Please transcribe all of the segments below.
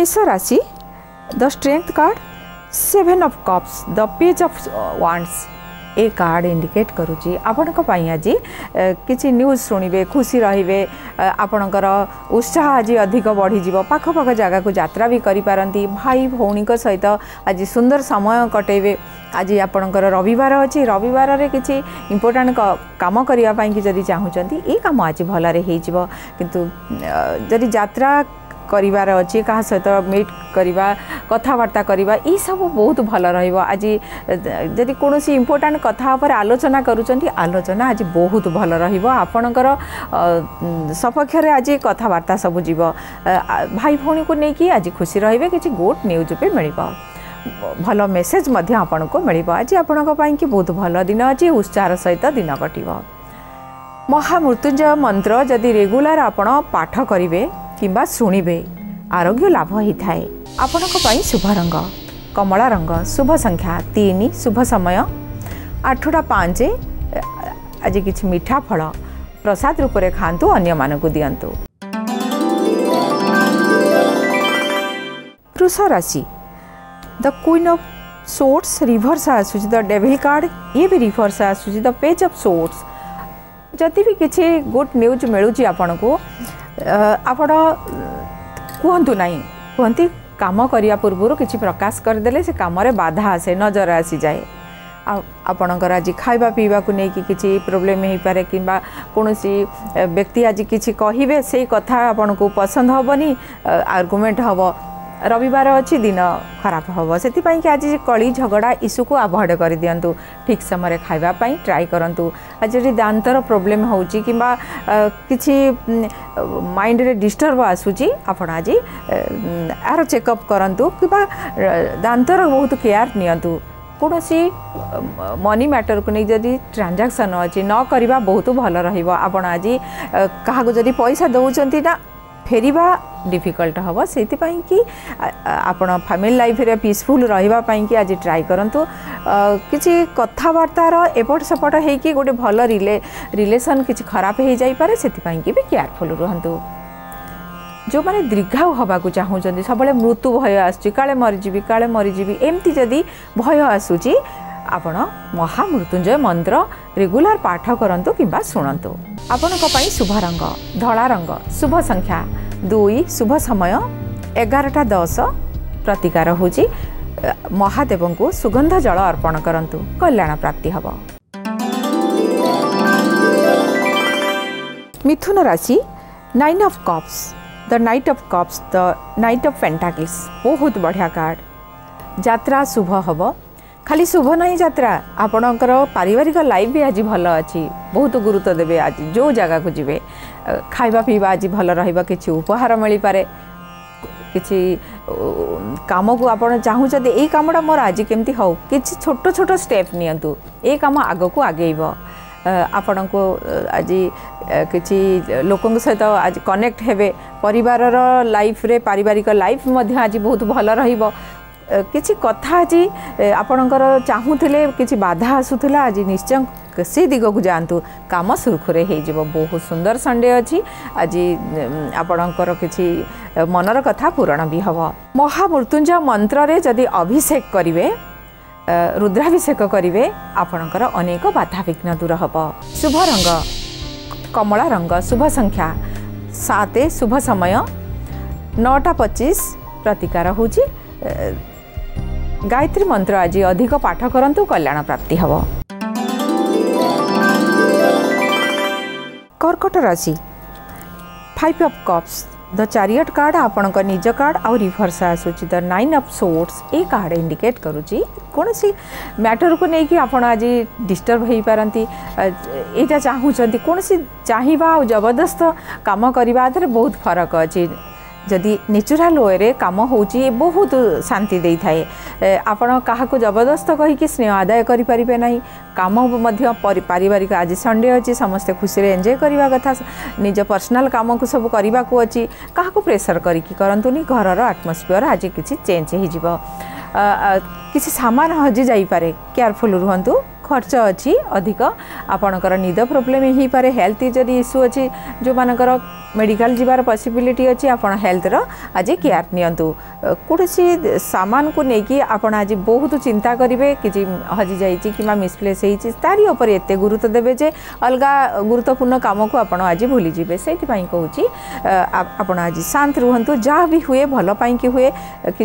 मेष राशि the strength card seven of cups the page of wands a card indicate करुच्ची आपण आज किसी न्यूज शुणे खुशी रे आपणकर उत्साह आज अधिक बढ़ीज पाखपाख जगह को यात्रा भी करें भाई भौणी सहित आज सुंदर समय कटेबे आज ଆପଣଙ୍କର रविवार ଅଛି रविवार କିଛି ଇମ୍ପୋର୍ଟାଣ୍ଟ କାମ କରିବା ପାଇଁକି ଯଦି ये कम आज ଆଜି ଭଲରେ ହେଇଯିବ କିନ୍ତୁ कर सहित मीट करवा कथबार्ता करवा यू बहुत भल रि जी कौन इम्पोर्टाट कथा आलोचना करुँच आलोचना आज बहुत भल रपर सपक्ष आज कथबार्ता सब जीव भाई भी को लेकिन आज खुशी रे कि गुड न्यूज भी मिल भल मेसेज आपको मिल आज आपंकी कि बहुत भल दिन अच्छे उत्साह सहित दिन कटो महामृत्युंजय मंत्र जदि रेगुला आप करेंगे कि शुणवे आरोग्य लाभ होते आपण शुभ रंग कमला रंग शुभ संख्या तीन शुभ समय आठटा पाँच आज किसी मीठा फल प्रसाद रूप से खातु अन्य मानक दिंतु वृष राशि the queen of swords reverse Asus the devil card ये भी रिभर्स आसूस द पेज अफ सोर्ट्स ଯଦି ବି କିଛି ଗୁଡ୍ ନ୍ୟୁଜ୍ ମିଳୁଛି ଆପଣଙ୍କୁ ଆପଣ କୁହନ୍ତୁ ନାହିଁ କୁହନ୍ତି କାମ କରିବା ପୂର୍ବରୁ କିଛି ପ୍ରକାଶ କରିଦେଲେ ସେ କାମରେ ବାଧା ଆସେ ନଜର ଆସିଯାଏ ଆପଣଙ୍କର ଆଜି ଖାଇବା ପିଇବାକୁ ନେଇକି କିଛି ପ୍ରୋବ୍ଲେମ୍ ହେଇପାରେ କିମ୍ବା କୌଣସି ବ୍ୟକ୍ତି ଆଜି କିଛି କହିବେ ସେଇ କଥା ଆପଣଙ୍କୁ ପସନ୍ଦ ହେବନି ଆର୍ଗୁମେଣ୍ଟ ହେବ ରବିବାର ଅଛି ଦିନ ଖରାପ ହେବ ସେଥିପାଇଁକି ଆଜି କଳି ଝଗଡ଼ା ଇସୁକୁ ଆଭଏଡ଼ କରିଦିଅନ୍ତୁ ଠିକ୍ ସମୟରେ ଖାଇବା ପାଇଁ ଟ୍ରାଏ କରନ୍ତୁ ଆଜି ଯଦି ଦାନ୍ତର ପ୍ରୋବ୍ଲେମ୍ ହେଉଛି କିମ୍ବା କିଛି ମାଇଣ୍ଡରେ ଡିଷ୍ଟର୍ବ ଆସୁଛି ଆପଣ ଆଜି ଏହାର ଚେକଅପ୍ କରନ୍ତୁ କିମ୍ବା ଦାନ୍ତର ବହୁତ କେୟାର ନିଅନ୍ତୁ କୌଣସି ମନି ମ୍ୟାଟରକୁ ନେଇ ଯଦି ଟ୍ରାଞ୍ଜାକ୍ସନ୍ ଅଛି ନ କରିବା ବହୁତ ଭଲ ରହିବ ଆପଣ ଆଜି କାହାକୁ ଯଦି ପଇସା ଦେଉଛନ୍ତି ନା ଫେରିବା ডিফিকল্ট হব সেইপাই কি আপনার ফ্যামিলি লাইফরে পিসফুল রহবাপি আজ ট্রাই করতু কিছু কথাবার্তার এপট সেপট হয়েকি গোটে ভাল রিলে রিলেসন কিছু খারাপ হয়ে যাইপরে সেইপাই কি বি কেয়ারফুল রুহতু ଯେଉଁମାନେ ଦୀର୍ଘାଉ ହେବାକୁ ଚାହୁଁଛନ୍ତି ସବୁବେଳେ ମୃତ୍ୟୁ ଭୟ ଆସୁଛି କାଳେ ମରିଯିବି କାଳେ ମରିଯିବି ଏମିତି ଯଦି ଭୟ ଆସୁଛି ଆପଣ ମହାମୃତ୍ୟୁଞ୍ଜୟ ମନ୍ତ୍ର ରେଗୁଲାର ପାଠ କରନ୍ତୁ କିମ୍ବା ଶୁଣନ୍ତୁ ଆପଣଙ୍କ ପାଇଁ ଶୁଭ ରଙ୍ଗ ଧଳା ରଙ୍ଗ ଶୁଭ ସଂଖ୍ୟା दुई शुभ समय एगारटा दस प्रतिकार हुन्छ महादेवको सुगन्ध जल अर्पण गरु कल्याण प्राप्ति हे मिथुन राशि nine of cups the knight of cups the knight of pentacles बहुत बढिया कार्ड जात्रा शुभ हे ଖାଲି ଶୁଭ ନାହିଁ ଯାତ୍ରା ଆପଣଙ୍କର ପାରିବାରିକ ଲାଇଫ୍ ବି ଆଜି ଭଲ ଅଛି ବହୁତ ଗୁରୁତ୍ୱ ଦେବେ ଆଜି ଯେଉଁ ଜାଗାକୁ ଯିବେ ଖାଇବା ପିଇବା ଆଜି ଭଲ ରହିବ କିଛି ଉପହାର ମିଳିପାରେ କିଛି କାମକୁ ଆପଣ ଚାହୁଁଛନ୍ତି ଏଇ କାମଟା ମୋର ଆଜି କେମିତି ହେଉ କିଛି ଛୋଟ ଛୋଟ ଷ୍ଟେପ୍ ନିଅନ୍ତୁ ଏ କାମ ଆଗକୁ ଆଗେଇବ ଆପଣଙ୍କୁ ଆଜି କିଛି ଲୋକଙ୍କ ସହିତ ଆଜି କନେକ୍ଟ ହେବେ ପରିବାରର ଲାଇଫ୍ରେ ପାରିବାରିକ ଲାଇଫ୍ ମଧ୍ୟ ଆଜି ବହୁତ ଭଲ ରହିବ କିଛି କଥା ଆଜି ଆପଣଙ୍କର ଚାହୁଁଥିଲେ କିଛି ବାଧା ଆସୁଥିଲା ଆଜି ନିଶ୍ଚୟ ସେ ଦିଗକୁ ଯାଆନ୍ତୁ କାମ ସୁରୁଖୁରୁରେ ହେଇଯିବ ବହୁତ ସୁନ୍ଦର ସଣ୍ଡେ ଅଛି ଆଜି ଆପଣଙ୍କର କିଛି ମନର କଥା ପୂରଣ ବି ହେବ ମହାମୃତ୍ୟୁଞ୍ଜୟ ମନ୍ତ୍ରରେ ଯଦି ଅଭିଷେକ କରିବେ ରୁଦ୍ରାଭିଷେକ କରିବେ ଆପଣଙ୍କର ଅନେକ ବାଧାବିଘ୍ନ ଦୂର ହେବ ଶୁଭ ରଙ୍ଗ କମଳା ରଙ୍ଗ ଶୁଭ ସଂଖ୍ୟା ସାତ ଶୁଭ ସମୟ ନଅଟା ପଚିଶ ପ୍ରତିକାର ହେଉଛି ଗାୟତ୍ରୀ ମନ୍ତ୍ର ଆଜି ଅଧିକ ପାଠ କରନ୍ତୁ କଲ୍ୟାଣ ପ୍ରାପ୍ତି ହେବ କର୍କଟ ରାଶି five of cups the chariot card ଆପଣଙ୍କ ନିଜ କାର୍ଡ଼ ଆଉ ରିଭର୍ସ ଆସୁଛି the nine of swords A card indicate କରୁଛି କୌଣସି ମ୍ୟାଟରକୁ ନେଇକି ଆପଣ ଆଜି ଡିଷ୍ଟର୍ବ ହୋଇପାରନ୍ତି ଏଇଟା ଚାହୁଁଛନ୍ତି କୌଣସି ଚାହିଁବା ଆଉ ଜବରଦସ୍ତ କାମ କରିବା ଦେହରେ ବହୁତ ଫରକ ଅଛି ଯଦି ନ୍ୟାଚୁରାଲ୍ ୱେରେ କାମ ହେଉଛି ବହୁତ ଶାନ୍ତି ଦେଇଥାଏ ଆପଣ କାହାକୁ ଜବରଦସ୍ତ କହିକି ସ୍ନେହ ଆଦାୟ କରିପାରିବେ ନାହିଁ କାମ ମଧ୍ୟ ପାରିବାରିକ ଆଜି ସଣ୍ଡେ ଅଛି ସମସ୍ତେ ଖୁସିରେ ଏନ୍ଜୟ କରିବା କଥା ନିଜ ପର୍ସନାଲ୍ କାମକୁ ସବୁ କରିବାକୁ ଅଛି କାହାକୁ ପ୍ରେସର୍ କରିକି କରନ୍ତୁନି ଘରର ଆଟମସ୍ଫିୟର ଆଜି କିଛି ଚେଞ୍ଜ ହୋଇଯିବ କିଛି ସାମାନ ହଜି ଯାଇପାରେ କେୟାରଫୁଲ୍ ରୁହନ୍ତୁ ଖର୍ଚ୍ଚ ଅଛି ଅଧିକ ଆପଣଙ୍କର ନିଦ ପ୍ରୋବ୍ଲେମ୍ ହୋଇପାରେ ହେଲ୍ଥ ଯଦି ଇସ୍ୟୁ ଅଛି ଯେଉଁମାନଙ୍କର मेडिकल जबार पसबिलिटी अच्छे आपड़ हेल्थर आज केयार निसी सामान को लेकिन आपड़ आज बहुत चिंता करेंगे कि हजी जाइए कि मिसप्लेस तारी उपर एत गुरुत्व देवे अलग गुरुत्वपूर्ण काम को आप आज भूली भूलीजे से कौच आज शांत रुहं जहाँ भी हुए भलपाई हुए कि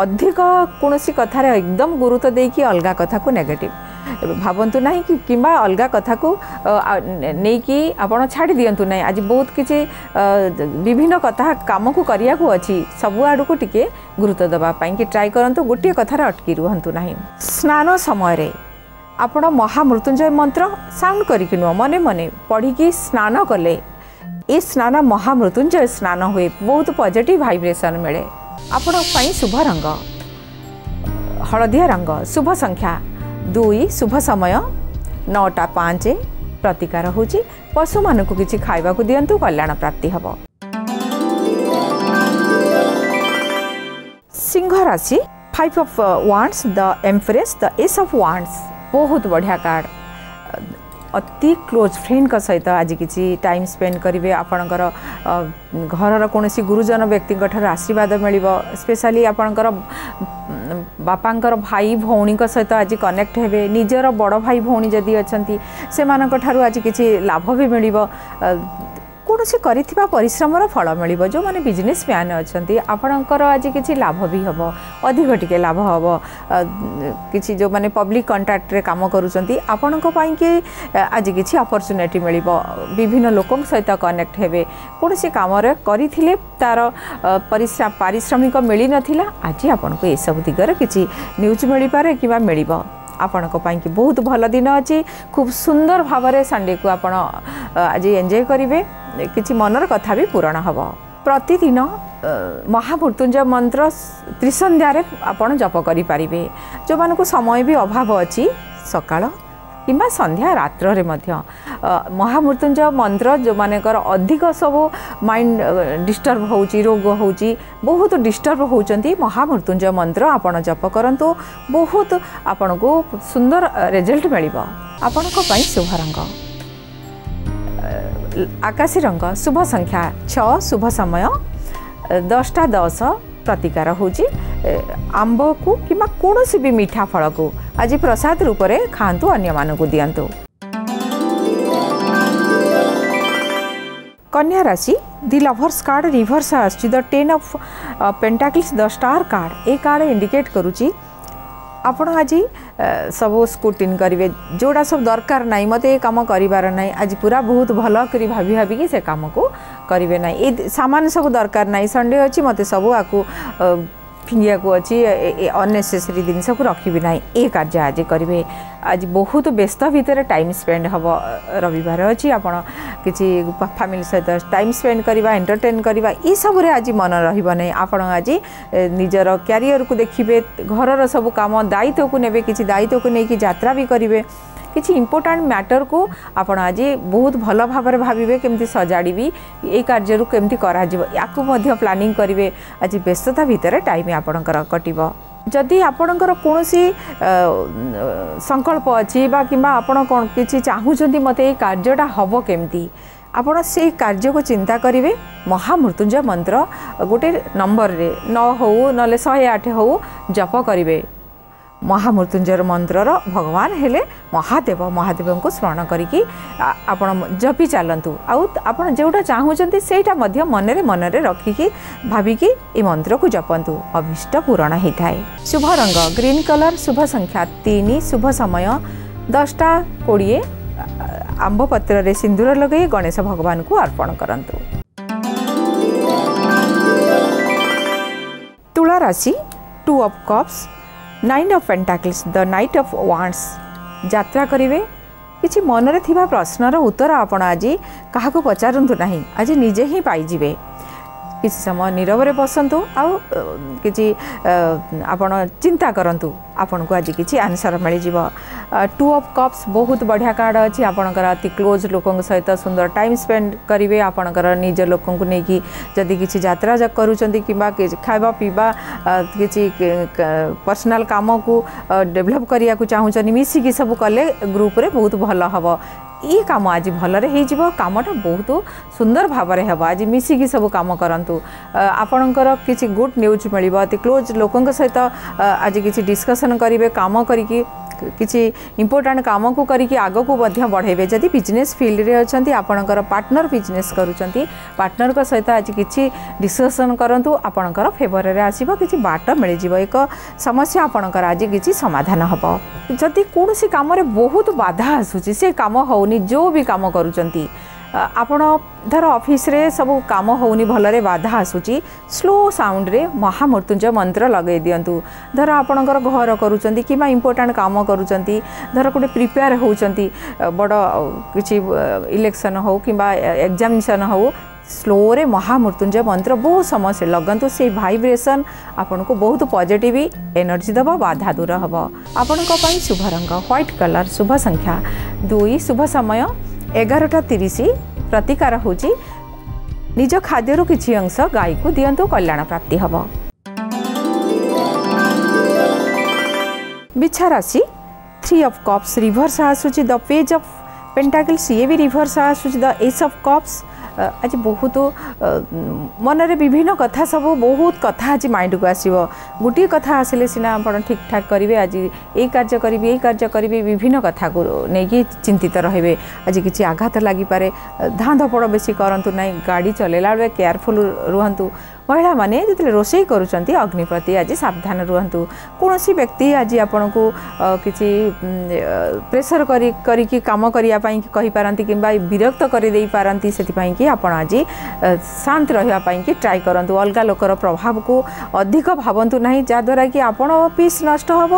अधिक कौन सी कथार एकदम गुरुत्व देकी अलग कथ को नेगेटिव भा कम्बा अलगा कथा को कि छाडिदिन्तु आज बहुत कि विभिन्न कथा को को सब कामी सबुआक गुरुत्व दबाई ट्राई कि गोटे कथार अटकि रुहन्नु स्ान समय आपो महामृत्युंजय मंत्र साउन्ड गरिक नु मन मन पढिक स्न कले स्नान महामृत्युंजय स्नान हे बहुत पजेट भाइब्रेसन मिले आपण शुभ रंग हलदिया संख्या ଦୁଇ ଶୁଭ ସମୟ ନଅଟା ପାଞ୍ଚ ପ୍ରତିକାର ହେଉଛି ପଶୁମାନଙ୍କୁ କିଛି ଖାଇବାକୁ ଦିଅନ୍ତୁ କଲ୍ୟାଣ ପ୍ରାପ୍ତି ହେବ ସିଂହ ରାଶି five of wands the empress the ace of wands ବହୁତ ବଢ଼ିଆ କାର୍ଡ଼ ଅତି କ୍ଲୋଜ୍ ଫ୍ରେଣ୍ଡଙ୍କ ସହିତ ଆଜି କିଛି ଟାଇମ୍ ସ୍ପେଣ୍ଡ କରିବେ ଆପଣଙ୍କର ଘରର କୌଣସି ଗୁରୁଜନ ବ୍ୟକ୍ତିଙ୍କଠାରୁ ଆଶୀର୍ବାଦ ମିଳିବ ସ୍ପେଶାଲି ଆପଣଙ୍କର बापा भाई भौणी सहित आज कनेक्ट हे निजर बड़ भाई भौणी जदि अच्छा से मानु आज किसी लाभ भी मिल କୌଣସି କରିଥିବା ପରିଶ୍ରମର ଫଳ ମିଳିବ ଯେଉଁମାନେ ବିଜନେସ୍ ମ୍ୟାନ୍ ଅଛନ୍ତି ଆପଣଙ୍କର ଆଜି କିଛି ଲାଭ ବି ହେବ ଅଧିକ ଟିକେ ଲାଭ ହେବ କିଛି ଯେଉଁମାନେ ପବ୍ଲିକ୍ କଣ୍ଟ୍ରାକ୍ଟରେ କାମ କରୁଛନ୍ତି ଆପଣଙ୍କ ପାଇଁକି ଆଜି କିଛି ଅପରଚ୍ୟୁନିଟି ମିଳିବ ବିଭିନ୍ନ ଲୋକଙ୍କ ସହିତ କନେକ୍ଟ ହେବେ କୌଣସି କାମରେ କରିଥିଲେ ତା'ର ପରିଶ୍ରମ ପାରିଶ୍ରମିକ ମିଳିନଥିଲା ଆଜି ଆପଣଙ୍କୁ ଏସବୁ ଦିଗରେ କିଛି ନ୍ୟୁଜ୍ ମିଳିପାରେ କିମ୍ବା ମିଳିବ ଆପଣଙ୍କ ପାଇଁକି ବହୁତ ଭଲ ଦିନ ଅଛି ଖୁବ୍ ସୁନ୍ଦର ଭାବରେ ସଣ୍ଡେକୁ ଆପଣ ଆଜି ଏନ୍ଜୟ କରିବେ କିଛି ମନର କଥା ବି ପୂରଣ ହେବ ପ୍ରତିଦିନ ମହାମୃତ୍ୟୁଞ୍ଜୟ ମନ୍ତ୍ର ତ୍ରିସନ୍ଧ୍ୟାରେ ଆପଣ ଜପ କରିପାରିବେ ଯେଉଁମାନଙ୍କୁ ସମୟ ବି ଅଭାବ ଅଛି ସକାଳ किंवा संध्या रात्र रे मंत्र कम्बा सन्ध्या अधिक सब माइंड डिस्टर्ब हौ रोग हौ बहुत डिस्टर्ब हौँ महामृत्युञ्ज मंत्र आप जप बहुत आपणको सुन्दर झल्ट मिल्य आपणको पनि शुभ रङ आकाशी रङ्ग शुभसङ्ख्या छ शुभ समय दसटा दस प्रतिकार हूँ आंब को कि मीठा फल को आज प्रसाद रूप से खातु अन्य दिंतु कन्या राशि the lovers card reverse uh ten of pentacles the star card ये कार्ड इंडिकेट करुच्छी ଆପଣ ଆଜି ସବୁ ସ୍କୁଟିନ୍ କରିବେ ଯେଉଁଟା ସବୁ ଦରକାର ନାହିଁ ମୋତେ ଏ କାମ କରିବାର ନାହିଁ ଆଜି ପୁରା ବହୁତ ଭଲ କରି ଭାବି ଭାବିକି ସେ କାମକୁ କରିବେ ନାହିଁ ଏ ସାମାନ ସବୁ ଦରକାର ନାହିଁ ସଣ୍ଡେ ଅଛି ମୋତେ ସବୁ ଆକୁ ଫିଙ୍ଗିବାକୁ ଅଛି ଅନ୍ନେସେସରୀ ଜିନିଷକୁ ରଖିବି ନାହିଁ ଏ କାର୍ଯ୍ୟ ଆଜି କରିବେ ଆଜି ବହୁତ ବ୍ୟସ୍ତ ଭିତରେ ଟାଇମ୍ ସ୍ପେଣ୍ଡ ହେବ ରବିବାର ଅଛି ଆପଣ କିଛି ଫ୍ୟାମିଲି ସହିତ ଟାଇମ୍ ସ୍ପେଣ୍ଡ କରିବା ଏଣ୍ଟରଟେନ୍ କରିବା ଏସବୁରେ ଆଜି ମନ ରହିବ ନାହିଁ ଆପଣ ଆଜି ନିଜର କ୍ୟାରିୟରକୁ ଦେଖିବେ ଘରର ସବୁ କାମ ଦାୟିତ୍ୱକୁ ନେବେ କିଛି ଦାୟିତ୍ୱକୁ ନେଇକି ଯାତ୍ରା ବି କରିବେ କିଛି ଇମ୍ପୋର୍ଟାଣ୍ଟ ମ୍ୟାଟରକୁ ଆପଣ ଆଜି ବହୁତ ଭଲ ଭାବରେ ଭାବିବେ କେମିତି ସଜାଡ଼ିବି ଏଇ କାର୍ଯ୍ୟରୁ କେମିତି କରାଯିବ ୟାକୁ ମଧ୍ୟ ପ୍ଲାନିଂ କରିବେ ଆଜି ବ୍ୟସ୍ତତା ଭିତରେ ଟାଇମ୍ ଆପଣଙ୍କର କଟିବ ଯଦି ଆପଣଙ୍କର କୌଣସି ସଂକଳ୍ପ ଅଛି ବା କିମ୍ବା ଆପଣ କ'ଣ କିଛି ଚାହୁଁଛନ୍ତି ମୋତେ ଏଇ କାର୍ଯ୍ୟଟା ହେବ କେମିତି ଆପଣ ସେଇ କାର୍ଯ୍ୟକୁ ଚିନ୍ତା କରିବେ ମହାମୃତ୍ୟୁଞ୍ଜୟ ମନ୍ତ୍ର ଗୋଟେ ନମ୍ବରରେ ନଅ ହେଉ ନହେଲେ ଶହେ ଆଠ ହେଉ ଜପ କରିବେ महा मंत्र मन्त्रर भगवान् हे महादेव महादेवको स्मरण गरिक आप जु आउँ आउटा चाहन्छ मनर मनिक भाविक मंत्र को जपंतु अभीष्ट पूरण है थाए शुभ रंग ग्रीन कलर शुभ शुभसङ्ख्या तिन शुभ समय दसटा कि आम्बपत्र सिंदूर लगै गणेश भगवान को अर्पण गरु तुल two of cups nine of pentacles the knight of wands ଯାତ୍ରା କରିବେ କିଛି ମନରେ ଥିବା ପ୍ରଶ୍ନର ଉତ୍ତର ଆପଣ ଆଜି କାହାକୁ ପଚାରନ୍ତୁ ନାହିଁ ଆଜି ନିଜେ ହିଁ ପାଇଯିବେ କିଛି ସମୟ ନିରବରେ ବସନ୍ତୁ ଆଉ କିଛି ଆପଣ ଚିନ୍ତା କରନ୍ତୁ आपन को आज किसी आंसर मिल जाव टू अफ कप्स बहुत बढ़िया कार्ड अच्छी आपणकर अति क्लोज लोक सहित सुंदर टाइम स्पेंड करेंगे आपणकर निज लोक नहीं किसी जित्रा कर खावा पीवा किसी पर्सनाल कम को डेभलप करने को चाहूँ मिसिकी सब कले ग्रुप बहुत भल हम ये कम आज भल कम बहुत सुंदर भाव आज मिसिकी सब कम करूँ आपणकर किसी गुड न्यूज मिल क्लोज लोक सहित आज किसी डिस्कस कलेक्शन करेंगे कम कर किसी इंपोर्टाट कम को करके आग को बढ़े जदि बिजनेस फिल्ड में अच्छा आपणकर पार्टनर बिजनेस करटनर सहित आज किसी डिस्कसन करूँ आपण फेवर में आस कि बाट मिल जाए एक समस्या आपणकर किसी समाधान हम जदि कौन सी बहुत बाधा आसूसी से कम हो जो भी कम कर आपण धर सब कम हो भल बाधा आसूँ स्लो साउंड रे महामृत्युंजय मंत्र लगे दिंतु धर आपण घर करवा इम्पोर्टाट कम करर प्रिपेयर हो बड़ कि इलेक्शन हो कि एग्जामेसन हो स्लो रे महामृत्युंजय मंत्र बहुत समय से लगातु से भाइब्रेसन आपण को बहुत पजिट एनर्जी दबा बाधा दूर हम आपण शुभ रंग ह्वैट कलर शुभ संख्या दुई शुभ समय एगारटा तीस प्रतिकार हूँ निज खाद्य कि अंश गाई को दिंतु कल्याण प्राप्ति हम बिछा राशि थ्री अफ कप्स रिभर्स आसूस द पेज अफ पेटाकिल्स ये भी रिभर्स आसूस द एस अफ कप्स আজ বহুত মনরে বিভিন্ন কথা সবু বহুত কথা আজ মাইন্ডকু আসব গোটিয়ে কথা আসলে সিনা আপনার ঠিকঠাক করবে আজ এই কার্য করবে এই কার্য করবে বিভিন্ন কথা নেই চিন্তিত রহবে আজ কিছু আঘাত লাগিপারে ধাঁ ধপড় বেশি করতু না গাড়ি চলাইলা বেড়ে কেয়ারফুল রুহতু ମହିଳାମାନେ ଯେତେବେଳେ ରୋଷେଇ କରୁଛନ୍ତି ଅଗ୍ନି ପ୍ରତି ଆଜି ସାବଧାନ ରୁହନ୍ତୁ କୌଣସି ବ୍ୟକ୍ତି ଆଜି ଆପଣଙ୍କୁ କିଛି ପ୍ରେସର କରି କରିକି କାମ କରିବା ପାଇଁ କହିପାରନ୍ତି କିମ୍ବା ବିରକ୍ତ କରିଦେଇପାରନ୍ତି ସେଥିପାଇଁକି ଆପଣ ଆଜି ଶାନ୍ତ ରହିବା ପାଇଁକି ଟ୍ରାଏ କରନ୍ତୁ ଅଲଗା ଲୋକର ପ୍ରଭାବକୁ ଅଧିକ ଭାବନ୍ତୁ ନାହିଁ ଯାହାଦ୍ୱାରା କି ଆପଣ ପିସ୍ ନଷ୍ଟ ହେବ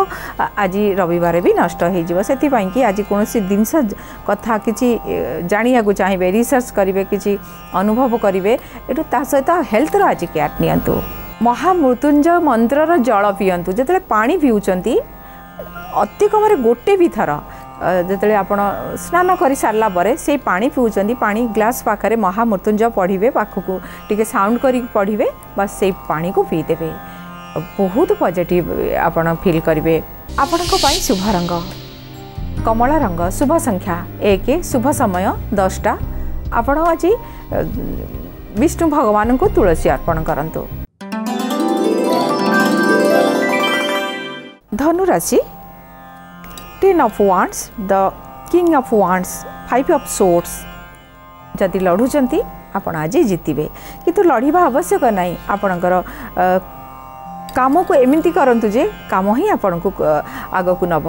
ଆଜି ରବିବାର ବି ନଷ୍ଟ ହୋଇଯିବ ସେଥିପାଇଁକି ଆଜି କୌଣସି ଜିନିଷ କଥା କିଛି ଜାଣିବାକୁ ଚାହିଁବେ ରିସର୍ଚ୍ଚ କରିବେ କିଛି ଅନୁଭବ କରିବେ ଏଠୁ ତା ସହିତ ହେଲ୍ଥର ଆଜି କେୟାର गैप नि महामृत्युंजय मंत्र जल पीएं जो पा पीऊँ अति कम गोटे भी थर जिते आप स्नान कर सारापर से पा पीऊँ पा ग्लास पाखे महामृत्युंजय पढ़े पाख को टे साउंड कर पढ़े बस से पा को पीदे बहुत पजिटिव आप फिल करेंगे आपण शुभ रंग कमला रंग शुभ संख्या एक शुभ समय दसटा आपण आज विष्णु भगवान को तुलसी अर्पण करूँ धनुराशि ten of wands the king of wands five of swords जदि लड़ुंट ଆପଣ ଆଜି ଜିତିବେ କିନ୍ତୁ ଲଢ଼ିବା ଆବଶ୍ୟକ ନାହିଁ ଆପଣଙ୍କର କାମକୁ ଏମିତି କରନ୍ତୁ ଯେ କାମ ହିଁ ଆପଣଙ୍କୁ ଆଗକୁ ନେବ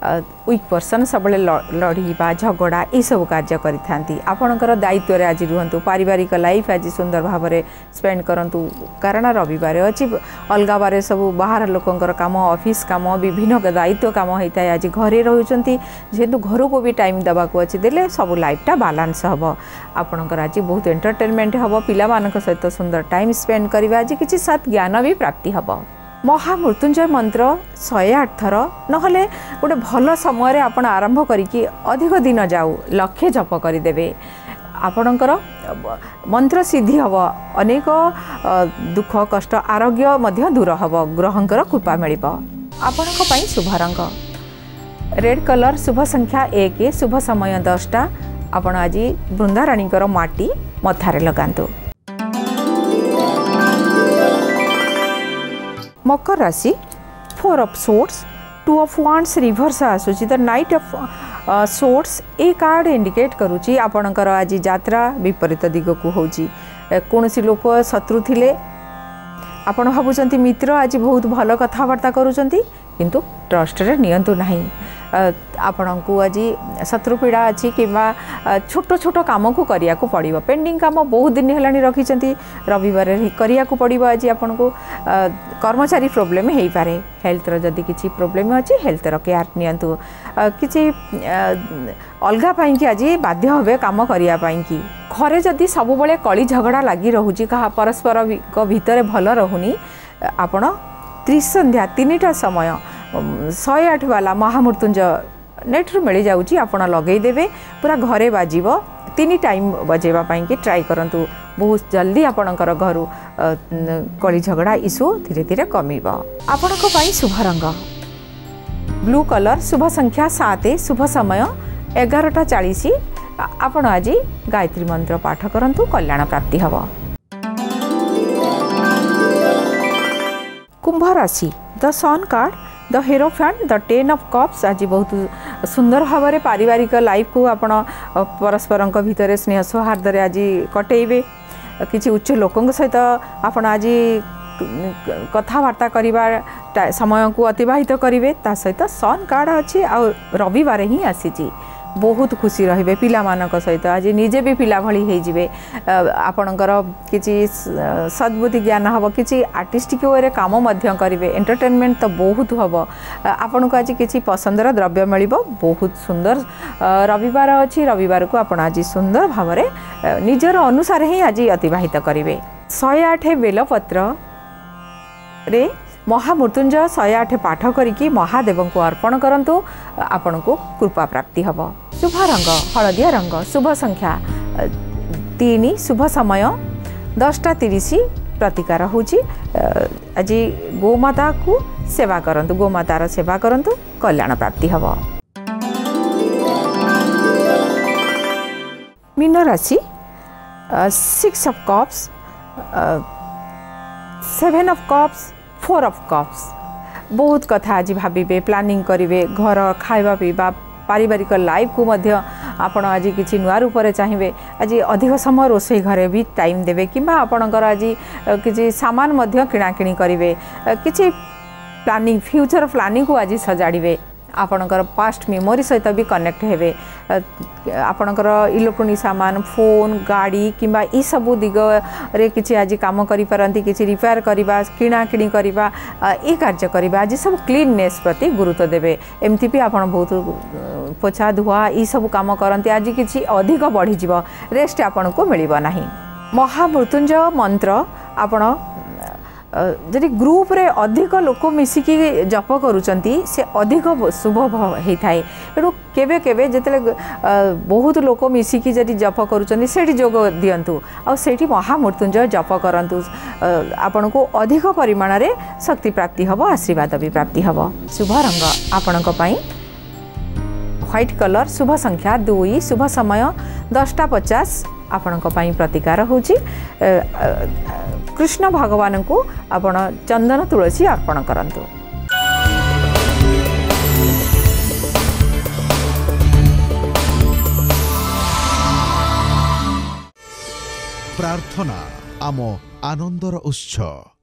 ୱିକ୍ ପର୍ସନ୍ ସବୁବେଳେ ଲଢ଼ିବା ଝଗଡ଼ା ଏଇସବୁ କାର୍ଯ୍ୟ କରିଥାନ୍ତି ଆପଣଙ୍କର ଦାୟିତ୍ୱରେ ଆଜି ରୁହନ୍ତୁ ପାରିବାରିକ ଲାଇଫ୍ ଆଜି ସୁନ୍ଦର ଭାବରେ ସ୍ପେଣ୍ଡ କରନ୍ତୁ କାରଣ ରବିବାର ଅଛି ଅଲଗା ବାରେ ସବୁ ବାହାର ଲୋକଙ୍କର କାମ ଅଫିସ୍ କାମ ବିଭିନ୍ନ ଦାୟିତ୍ୱ କାମ ହୋଇଥାଏ ଆଜି ଘରେ ରହୁଛନ୍ତି ଯେହେତୁ ଘରକୁ ବି ଟାଇମ୍ ଦେବାକୁ ଅଛି ଦେଲେ ସବୁ ଲାଇଫ୍ଟା ବାଲାନ୍ସ ହେବ ଆପଣଙ୍କର ଆଜି ବହୁତ ଏଣ୍ଟରଟେନମେଣ୍ଟ ହେବ ପିଲାମାନଙ୍କ ସହିତ ସୁନ୍ଦର ଟାଇମ୍ ସ୍ପେଣ୍ଡ କରିବା ଆଜି କିଛି ସତ୍ ଜ୍ଞାନ ବି ପ୍ରାପ୍ତି ହେବ ମହାମୃତ୍ୟୁଞ୍ଜୟ ମନ୍ତ୍ର ଶହେ ଆଠ ଥର ନହେଲେ ଗୋଟେ ଭଲ ସମୟରେ ଆପଣ ଆରମ୍ଭ କରିକି ଅଧିକ ଦିନ ଯାଉ ଲକ୍ଷେ ଜପ କରିଦେବେ ଆପଣଙ୍କର ମନ୍ତ୍ର ସିଦ୍ଧି ହେବ ଅନେକ ଦୁଃଖ କଷ୍ଟ ଆରୋଗ୍ୟ ମଧ୍ୟ ଦୂର ହେବ ଗ୍ରହଙ୍କର କୃପା ମିଳିବ ଆପଣଙ୍କ ପାଇଁ ଶୁଭରଙ୍ଗ ରେଡ଼୍ କଲର୍ ଶୁଭ ସଂଖ୍ୟା ଏକ ଶୁଭ ସମୟ ଦଶଟା ଆପଣ ଆଜି ବୃନ୍ଦାରାଣୀଙ୍କର ମାଟି ମଥାରେ ଲଗାନ୍ତୁ मकर राशि four of swords two of wands reverse आसूची the knight of swords a card indicate करुच्ची आज जात्रा विपरीत दिगकू हो कौन लोक शत्रु थे ଆପଣ ଭାବୁଛନ୍ତି ମିତ୍ର ଆଜି ବହୁତ ଭଲ କଥାବାର୍ତ୍ତା କରୁଛନ୍ତି କିନ୍ତୁ ଟ୍ରଷ୍ଟରେ ନିଅନ୍ତୁ ନାହିଁ आपण को आज शत्रुपीड़ा अच्छी कि छोट छोट कम को पड़ पे कम बहुत दिन है रखिंट रविवार करने को पड़ आज आपन कर्मचारी प्रोब्लेम हो पाए हेल्थ जदि किसी प्रोब्लेम अच्छे हेल्थर केयार नि कि अलग कि आज बाध्य हे कम करने घरे जदि सब कली झगड़ा लग रही परस्पर भितर भल रुनी आपण त्रिसंध्या तीन टा समय ଶହେ ଆଠ ବାଲା ମହାମୃତ୍ୟୁଞ୍ଜୟ ନେଟ୍ରୁ ମିଳିଯାଉଛି ଆପଣ ଲଗାଇଦେବେ ପୁରା ଘରେ ବାଜିବ ତିନି ଟାଇମ୍ ବଜାଇବା ପାଇଁକି ଟ୍ରାଏ କରନ୍ତୁ ବହୁତ ଜଲ୍ଦି ଆପଣଙ୍କର ଘରୁ କଳି ଝଗଡ଼ା ଇସୁ ଧୀରେ ଧୀରେ କମିବ ଆପଣଙ୍କ ପାଇଁ ଶୁଭ ରଙ୍ଗ ବ୍ଲୁ କଲର୍ ଶୁଭ ସଂଖ୍ୟା ସାତ ଶୁଭ ସମୟ ଏଗାରଟା ଚାଳିଶ ଆପଣ ଆଜି ଗାୟତ୍ରୀ ମନ୍ତ୍ର ପାଠ କରନ୍ତୁ କଲ୍ୟାଣ ପ୍ରାପ୍ତି ହେବ କୁମ୍ଭ ରାଶି the sun card the hierophant the ten of cups आज बहुत सुंदर भाव में पारिवारिक लाइफ को आप परस्पर भितर स्नेह सौहार्द आज कटेबे कि उच्च लोकों सहित आप कथबार्ता समय को अतिवाहित करेंगे सहित सन् कार्ड अच्छी आ रविवार ही आसीच्छी बहुत खुशी रे पान सहित आज निजे भी निजेबि पलाा भिडियोजे आपण्ड कि सदबुद्धि ज्ञान हे कि आर्टिस्टिक वे कम एंटरटेनमेंट त बहुत आपन को आज कि पस द्रव्य मिल्य बहुत सुंदर रविवार सुन्दर रविवार को रबिवारको आज सुंदर सुन्दर भावर निजर अनुसार हिँड आज अतिवाहित गरे श आठ बेलपत्र महामृत्युंजय शहे आठ पाठ करी महादेव को अर्पण करूँ आपण को कृपा प्राप्ति हे शुभ रंग हलदिया रंग शुभ संख्या तीन शुभ समय दसटा तीस प्रतिकार हो गोमाता को सेवा करूँ गोमातार सेवा करूँ कल्याण प्राप्ति हे मीन राशि six of cups seven of cups four of cups ବହୁତ କଥା ଆଜି ଭାବିବେ ପ୍ଲାନିଂ କରିବେ ଘର ଖାଇବା ପିଇବା ପାରିବାରିକ ଲାଇଫ୍କୁ ମଧ୍ୟ ଆପଣ ଆଜି କିଛି ନୂଆ ରୂପରେ ଚାହିଁବେ ଆଜି ଅଧିକ ସମୟ ରୋଷେଇ ଘରେ ବି ଟାଇମ୍ ଦେବେ କିମ୍ବା ଆପଣଙ୍କର ଆଜି କିଛି ସାମାନ ମଧ୍ୟ କିଣାକିଣି କରିବେ କିଛି ପ୍ଲାନିଂ ଫ୍ୟୁଚର୍ ପ୍ଲାନିଂକୁ ଆଜି ସଜାଡ଼ିବେ ଆପଣଙ୍କର ପାଷ୍ଟ ମେମୋରି ସହିତ ବି କନେକ୍ଟ ହେବେ ଆପଣଙ୍କର ଇଲେକ୍ଟ୍ରୋନିକ୍ ସାମାନ ଫୋନ୍ ଗାଡ଼ି କିମ୍ବା ଏସବୁ ଦିଗରେ କିଛି ଆଜି କାମ କରିପାରନ୍ତି କିଛି ରିପେୟାର କରିବା କିଣାକିଣି କରିବା ଏ କାର୍ଯ୍ୟ କରିବା ଆଜି ସବୁ କ୍ଲିନନେସ୍ ପ୍ରତି ଗୁରୁତ୍ୱ ଦେବେ ଏମିତି ବି ଆପଣ ବହୁତ ପୋଛା ଧୁଆ ଏସବୁ କାମ କରନ୍ତି ଆଜି କିଛି ଅଧିକ ବଢ଼ିଯିବ ରେଷ୍ଟ ଆପଣଙ୍କୁ ମିଳିବ ନାହିଁ ମହାମୃତ୍ୟୁଞ୍ଜୟ ମନ୍ତ୍ର ଆପଣ जी ग्रुप रे अधिक लोक मिसिकी जप कर शुभ होता है तेणु केवे केवे जो बहुत लोक मिसिकी जब जप करोग दिंतु आठ महामृत्युंजय जप करतु आपण को अधिक परिमाण में शक्ति प्राप्ति हम आशीर्वाद भी प्राप्ति हम शुभ रंग आपण ह्वैट कलर शुभ संख्या दुई शुभ समय दसटा पचास आपण प्रतिकार हो କୃଷ୍ଣ ଭଗବାନଙ୍କୁ ଆପଣ ଚନ୍ଦନ ତୁଳସୀ ଅର୍ପଣ କରନ୍ତୁ ପ୍ରାର୍ଥନା ଆମ ଆନନ୍ଦର ଉତ୍ସ